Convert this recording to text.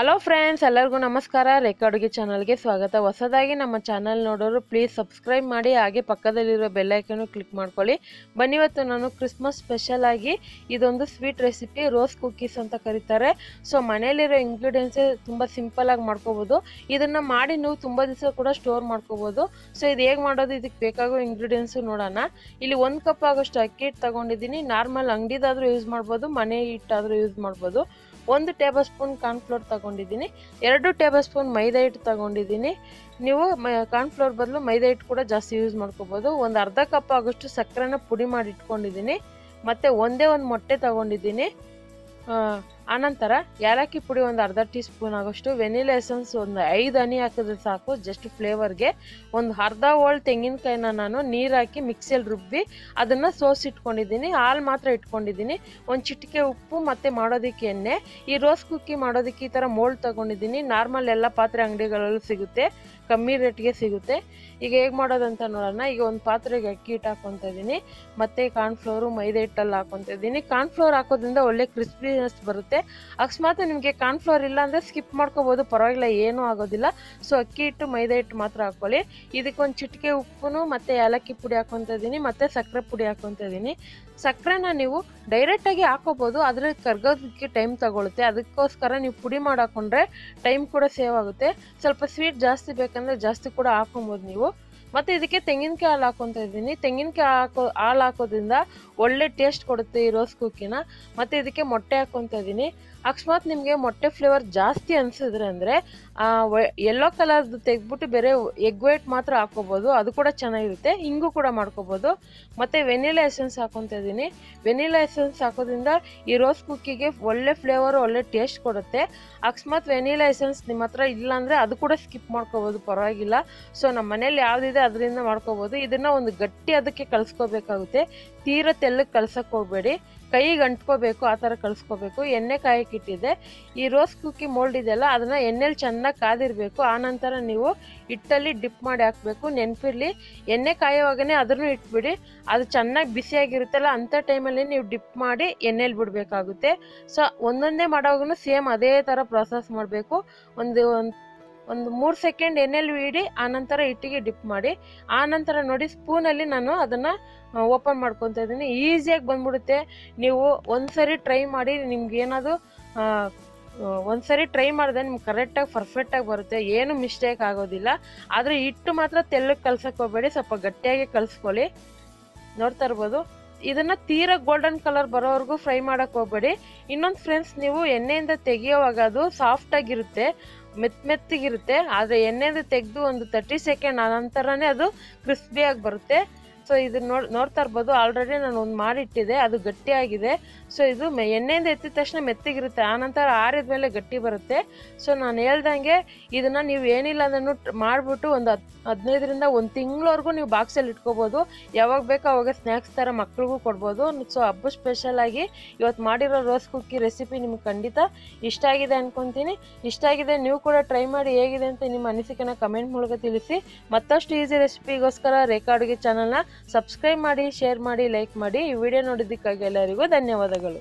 Hello friends ಎಲ್ಲರಿಗೂ ನಮಸ್ಕಾರ. ರೇಖಾ ಅಡುಗೆ ಚಾನಲ್ಗೆ ಸ್ವಾಗತ. ಹೊಸದಾಗಿ ನಮ್ಮ ಚಾನಲ್ ನೋಡೋರು ಪ್ಲೀಸ್ ಸಬ್ಸ್ಕ್ರೈಬ್ ಮಾಡಿ, ಹಾಗೆ ಪಕ್ಕದಲ್ಲಿರೋ ಬೆಲ್ಲೈಕನ್ನು ಕ್ಲಿಕ್ ಮಾಡ್ಕೊಳ್ಳಿ. ಬನ್ನಿ, ಇವತ್ತು ನಾನು ಕ್ರಿಸ್ಮಸ್ ಸ್ಪೆಷಲ್ ಆಗಿ ಇದೊಂದು ಸ್ವೀಟ್ ರೆಸಿಪಿ ರೋಸ್ ಕುಕ್ಕೀಸ್ ಅಂತ ಕರೀತಾರೆ. ಸೊ ಮನೆಯಲ್ಲಿರೋ ಇಂಗ್ರೀಡಿಯೆಂಟ್ಸೇ ತುಂಬ ಸಿಂಪಲಾಗಿ ಮಾಡ್ಕೋಬೋದು. ಇದನ್ನು ಮಾಡಿ ನೀವು ತುಂಬ ದಿವಸ ಕೂಡ ಸ್ಟೋರ್ ಮಾಡ್ಕೋಬೋದು. ಸೊ ಇದು ಹೇಗೆ ಮಾಡೋದು? ಇದಕ್ಕೆ ಬೇಕಾಗೋ ಇಂಗ್ರೀಡಿಯೆಂಟ್ಸು ನೋಡೋಣ. ಇಲ್ಲಿ ಒಂದು ಕಪ್ ಆಗೋಷ್ಟು ಅಕ್ಕಿ ಹಿಟ್ಟು ತಗೊಂಡಿದ್ದೀನಿ. ನಾರ್ಮಲ್ ಅಂಗಡಿದಾದರೂ ಯೂಸ್ ಮಾಡ್ಬೋದು, ಮನೆ ಹಿಟ್ಟಾದರೂ ಯೂಸ್ ಮಾಡ್ಬೋದು. ಒಂದು ಟೇಬಲ್ ಸ್ಪೂನ್ ಕಾರ್ನ್ಫ್ಲೋರ್ ತಗೊಂಡಿದ್ದೀನಿ, ಎರಡು ಟೇಬಲ್ ಸ್ಪೂನ್ ಮೈದಾ ಹಿಟ್ಟು ತಗೊಂಡಿದ್ದೀನಿ. ನೀವು ಕಾರ್ನ್ಫ್ಲೋರ್ ಬದಲು ಮೈದಾ ಹಿಟ್ಟು ಕೂಡ ಜಾಸ್ತಿ ಯೂಸ್ ಮಾಡ್ಕೋಬೋದು. ಒಂದು ಅರ್ಧ ಕಪ್ ಆಗೋಷ್ಟು ಸಕ್ಕರೆನ ಪುಡಿ ಮಾಡಿ ಇಟ್ಕೊಂಡಿದ್ದೀನಿ. ಮತ್ತು ಒಂದೇ ಒಂದು ಮೊಟ್ಟೆ ತಗೊಂಡಿದ್ದೀನಿ. ಆನಂತರ ಏಲಕ್ಕಿ ಪುಡಿ ಒಂದು ಅರ್ಧ ಟೀ ಸ್ಪೂನ್ ಆಗೋಷ್ಟು ವೆನಿಲಾ ಎಸೆನ್ಸ್ ಒಂದು ಐದು ಹನಿ ಹಾಕಿದ್ರೆ ಸಾಕು ಜಸ್ಟ್ ಫ್ಲೇವರ್ಗೆ ಒಂದು ಅರ್ಧ ಓಲ್ಡ್ ತೆಂಗಿನಕಾಯಿನ ನಾನು ನೀರು ಹಾಕಿ ಮಿಕ್ಸಿಯಲ್ಲಿ ರುಬ್ಬಿ ಅದನ್ನು ಸೋಸಿಟ್ಕೊಂಡಿದ್ದೀನಿ ಹಾಲು ಮಾತ್ರ ಇಟ್ಕೊಂಡಿದ್ದೀನಿ. ಒಂದು ಚಿಟಿಕೆ ಉಪ್ಪು ಮತ್ತು ಮಾಡೋದಕ್ಕೆ ಎಣ್ಣೆ. ಈ ರೋಸ್ ಕುಕ್ಕಿ ಮಾಡೋದಕ್ಕೆ ಈ ಥರ ಮೋಲ್ಡ್ ತೊಗೊಂಡಿದ್ದೀನಿ. ನಾರ್ಮಲ್ ಎಲ್ಲ ಪಾತ್ರೆ ಅಂಗಡಿಗಳಲ್ಲೂ ಸಿಗುತ್ತೆ. ಕಮ್ಮಿ ರೇಟ್ಗೆ ಸಿಗುತ್ತೆ. ಈಗ ಹೇಗೆ ಮಾಡೋದಂತ ನೋಡೋಣ. ಈಗ ಒಂದು ಪಾತ್ರೆಗೆ ಅಕ್ಕಿ ಹಿಟ್ಟು ಹಾಕೊತ ಇದ್ದೀನಿ. ಮತ್ತು ಕಾರ್ನ್ಫ್ಲೋರು ಮೈದಾ ಹಿಟ್ಟಲ್ಲಿ ಹಾಕೊತ ಇದ್ದೀನಿ. ಕಾರ್ನ್ಫ್ಲೋರ್ ಹಾಕೋದ್ರಿಂದ ಒಳ್ಳೆ ಕ್ರಿಸ್ಪಿನೆಸ್ ಬರುತ್ತೆ. ಅಕಸ್ಮಾತ್ ನಿಮಗೆ ಕಾರ್ನ್ಫ್ಲೋರ್ ಇಲ್ಲ ಅಂದರೆ ಸ್ಕಿಪ್ ಮಾಡ್ಕೋಬೋದು, ಪರವಾಗಿಲ್ಲ, ಏನೂ ಆಗೋದಿಲ್ಲ. ಸೊ ಅಕ್ಕಿ ಹಿಟ್ಟು, ಮೈದಾ ಹಿಟ್ಟು ಮಾತ್ರ ಹಾಕ್ಕೊಳ್ಳಿ. ಇದಕ್ಕೊಂದು ಚಿಟಿಕೆ ಉಪ್ಪು ಮತ್ತು ಏಲಕ್ಕಿ ಪುಡಿ ಹಾಕ್ಕೊತಿದ್ದೀನಿ ಮತ್ತು ಸಕ್ಕರೆ ಪುಡಿ ಹಾಕ್ಕೊತಿದ್ದೀನಿ ಸಕ್ಕರೆನ ನೀವು ಡೈರೆಕ್ಟಾಗಿ ಹಾಕೋಬೋದು ಆದರೆ ಕರ್ಗೋದಕ್ಕೆ ಟೈಮ್ ತಗೊಳುತ್ತೆ. ಅದಕ್ಕೋಸ್ಕರ ನೀವು ಪುಡಿ ಮಾಡಿ ಹಾಕೊಂಡ್ರೆ ಟೈಮ್ ಕೂಡ ಸೇವ್ ಆಗುತ್ತೆ. ಸ್ವಲ್ಪ ಸ್ವೀಟ್ ಜಾಸ್ತಿ ಬೇಕಂದರೆ ಜಾಸ್ತಿ ಕೂಡ ಹಾಕೊಬೋದು ನೀವು. ಮತ್ತು ಇದಕ್ಕೆ ತೆಂಗಿನಕಾಯಿ ಹಾಲು ಹಾಕ್ಕೊತಾ ಇದ್ದೀನಿ. ತೆಂಗಿನಕಾಯಿ ಹಾಕೋ, ಹಾಲು ಹಾಕೋದ್ರಿಂದ ಒಳ್ಳೆ ಟೇಸ್ಟ್ ಕೊಡುತ್ತೆ ಈ ರೋಸ್ ಕುಕ್ಕಿನ ಮತ್ತು ಇದಕ್ಕೆ ಮೊಟ್ಟೆ ಹಾಕ್ಕೊತಾ ಇದ್ದೀನಿ. ಅಕಸ್ಮಾತ್ ನಿಮಗೆ ಮೊಟ್ಟೆ ಫ್ಲೇವರ್ ಜಾಸ್ತಿ ಅನಿಸಿದ್ರೆ ಅಂದರೆ ಎಲ್ಲೋ ಕಲರ್ದು ತೆಗೆದ್ಬಿಟ್ಟು ಬೇರೆ ಎಗ್ ವೈಟ್ ಮಾತ್ರ ಹಾಕೋಬೋದು. ಅದು ಕೂಡ ಚೆನ್ನಾಗಿರುತ್ತೆ. ಹಿಂಗೂ ಕೂಡ ಮಾಡ್ಕೋಬೋದು. ಮತ್ತು ವೆನಿಲಾ ಎಸೆನ್ಸ್ ಹಾಕೊತ ಇದ್ದೀನಿ. ವೆನಿಲಾ ಎಸೆನ್ಸ್ ಹಾಕೋದ್ರಿಂದ ಈ ರೋಸ್ ಕುಕ್ಕಿಗೆ ಒಳ್ಳೆ ಫ್ಲೇವರು ಒಳ್ಳೆ ಟೇಸ್ಟ್ ಕೊಡುತ್ತೆ. ಅಕಸ್ಮಾತ್ ವೆನಿಲಾ ಎಸೆನ್ಸ್ ನಿಮ್ಮ ಹತ್ರ ಇಲ್ಲ ಅಂದರೆ ಅದು ಕೂಡ ಸ್ಕಿಪ್ ಮಾಡ್ಕೋಬೋದು. ಪರವಾಗಿಲ್ಲ. ಸೊ ನಮ್ಮ ಮನೇಲಿ ಯಾವುದಿದೆ ಅದರಿಂದ ಮಾಡ್ಕೋಬೋದು. ಇದನ್ನ ಒಂದು ಗಟ್ಟಿ ಅದಕ್ಕೆ ಕಲಿಸ್ಕೋಬೇಕಾಗುತ್ತೆ. ತೀರ ತೆಳ್ಳಗೆ ಕಳ್ಸಕ್ ಹೋಗಬೇಡಿ. ಕೈಗೆ ಅಂಟ್ಕೋಬೇಕು, ಆ ಥರ ಕಲಿಸ್ಕೋಬೇಕು. ಎಣ್ಣೆ ಕಾಯಕ್ಕೆ ಇಟ್ಟಿದೆ ಈ ರೋಸ್ ಕುಕ್ಕಿ ಮೋಲ್ಡ್ ಇದೆಯಲ್ಲ, ಅದನ್ನು ಎಣ್ಣೆಲಿ ಚೆನ್ನಾಗಿ ಕಾದಿರಬೇಕು. ಆನಂತರ ನೀವು ಹಿಟ್ಟಲ್ಲಿ ಡಿಪ್ ಮಾಡಿ ಹಾಕಬೇಕು. ನೆನಪಿರಲಿ, ಎಣ್ಣೆ ಕಾಯುವಾಗನೇ ಅದನ್ನು ಇಟ್ಬಿಡಿ. ಅದು ಚೆನ್ನಾಗಿ ಬಿಸಿಯಾಗಿರುತ್ತಲ್ಲ, ಅಂಥ ಟೈಮಲ್ಲಿ ನೀವು ಡಿಪ್ ಮಾಡಿ ಎಣ್ಣೆಲಿ ಬಿಡಬೇಕಾಗುತ್ತೆ. ಸೊ, ಒಂದೊಂದೇ ಮಾಡೋವಾಗೂ ಸೇಮ್ ಅದೇ ಥರ ಪ್ರೊಸೆಸ್ ಮಾಡಬೇಕು. ಒಂದು ಒಂದು ಮೂರು ಸೆಕೆಂಡ್ ಎಣ್ಣೆಲಿ ಇಡಿ ಆನಂತರ ಹಿಟ್ಟಿಗೆ ಡಿಪ್ ಮಾಡಿ ಆನಂತರ ನೋಡಿ ಸ್ಪೂನಲ್ಲಿ ನಾನು ಅದನ್ನು ಓಪನ್ ಮಾಡ್ಕೊತಾ ಇದ್ದೀನಿ. ಈಸಿಯಾಗಿ ಬಂದ್ಬಿಡುತ್ತೆ. ನೀವು ಒಂದು ಸರಿ ಟ್ರೈ ಮಾಡಿ, ನಿಮ್ಗೆ ಏನಾದರೂ ಒಂದು ಸರಿ ಟ್ರೈ ಮಾಡಿದ್ರೆ ನಿಮ್ಗೆ ಕರೆಕ್ಟಾಗಿ ಪರ್ಫೆಕ್ಟಾಗಿ ಬರುತ್ತೆ. ಏನು ಮಿಸ್ಟೇಕ್ ಆಗೋದಿಲ್ಲ. ಆದರೆ ಹಿಟ್ಟು ಮಾತ್ರ ತೆಳ್ಳಗೆ ಕಲ್ಸಕ್ಕೆ ಹೋಗಬೇಡಿ. ಸ್ವಲ್ಪ ಗಟ್ಟಿಯಾಗಿ ಕಲಿಸ್ಕೊಳ್ಳಿ. ನೋಡ್ತಾ ಇರ್ಬೋದು. ಇದನ್ನು ತೀರ ಗೋಲ್ಡನ್ ಕಲರ್ ಬರೋವರೆಗೂ ಫ್ರೈ ಮಾಡೋಕ್ಕೆ ಹೋಗಬೇಡಿ. ಇನ್ನೊಂದು ಫ್ರೆಂಡ್ಸ್ ನೀವು ಎಣ್ಣೆಯಿಂದ ತೆಗಿಯೋವಾಗ ಅದು ಸಾಫ್ಟಾಗಿರುತ್ತೆ ಮೆತ್ತ ಮೆತ್ತಗಿರುತ್ತೆ ಆದರೆ ಎಣ್ಣೆದು ತೆಗೆದು ಒಂದು ತರ್ಟಿ ಸೆಕೆಂಡ್ ನಂತರನೇ ಅದು ಕ್ರಿಸ್ಪಿಯಾಗಿ ಬರುತ್ತೆ. ಸೊ ಇದು ನೋಡ್, ನೋಡ್ತಾ ಇರ್ಬೋದು. ಆಲ್ರೆಡಿ ನಾನು ಒಂದು ಮಾಡಿಟ್ಟಿದೆ. ಅದು ಗಟ್ಟಿಯಾಗಿದೆ. ಸೊ ಇದು ಮೆ, ಎಣ್ಣೆಯಿಂದ ಎತ್ತಿದ ತಕ್ಷಣ ಮೆತ್ತಗಿರುತ್ತೆ. ಆನಂತರ ಆರಿದ ಮೇಲೆ ಗಟ್ಟಿ ಬರುತ್ತೆ. ಸೊ ನಾನು ಹೇಳ್ದಂಗೆ ಇದನ್ನು ನೀವು ಏನಿಲ್ಲ ಅಂದ್ರೂ ಮಾಡಿಬಿಟ್ಟು ಒಂದು ಹತ್ತು ಹದಿನೈದರಿಂದ ಒಂದು ತಿಂಗಳವರೆಗೂ ನೀವು ಬಾಕ್ಸಲ್ಲಿ ಇಟ್ಕೋಬೋದು. ಯಾವಾಗ ಬೇಕೋ ಅವಾಗ ಸ್ನ್ಯಾಕ್ಸ್ ಥರ ಮಕ್ಳಿಗೂ ಕೊಡ್ಬೋದು. ಸೊ ಹಬ್ಬ ಸ್ಪೆಷಲಾಗಿ ಇವತ್ತು ಮಾಡಿರೋ ರೋಸ್ ಕುಕ್ಕಿ ರೆಸಿಪಿ ನಿಮ್ಗೆ ಖಂಡಿತ ಇಷ್ಟ ಆಗಿದೆ ಅಂದ್ಕೊತೀನಿ ಇಷ್ಟ ಆಗಿದೆ ನೀವು ಕೂಡ ಟ್ರೈ ಮಾಡಿ ಹೇಗಿದೆ ಅಂತ ನಿಮ್ಮ ಅನಿಸಿಕೆನ ಕಮೆಂಟ್ ಮೂಲಕ ತಿಳಿಸಿ. ಮತ್ತಷ್ಟು ಈಸಿ ರೆಸಿಪಿಗೋಸ್ಕರ ರೇಖಾ ಅಡುಗೆ ಚಾನಲ್ನ ಸಬ್ಸ್ಕ್ರೈಬ್ ಮಾಡಿ ಶೇರ್ ಮಾಡಿ ಲೈಕ್ ಮಾಡಿ ಈ ವಿಡಿಯೋ ನೋಡಿದ್ದಕ್ಕಾಗಿ ಎಲ್ಲರಿಗೂ ಧನ್ಯವಾದಗಳು.